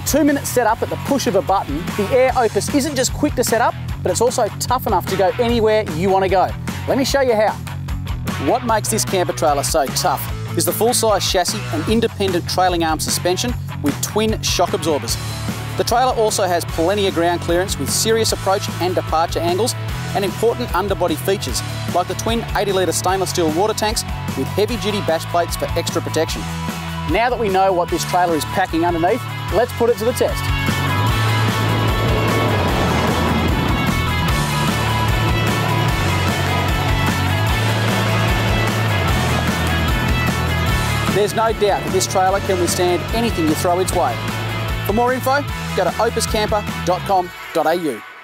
two minute setup at the push of a button, the Air Opus isn't just quick to set up, but it's also tough enough to go anywhere you want to go. Let me show you how. What makes this camper trailer so tough is the full-size chassis and independent trailing arm suspension with twin shock absorbers. The trailer also has plenty of ground clearance with serious approach and departure angles and important underbody features like the twin 80 litre stainless steel water tanks with heavy duty bash plates for extra protection. Now that we know what this trailer is packing underneath, let's put it to the test. There's no doubt that this trailer can withstand anything you throw its way. For more info, go to opuscamper.com.au.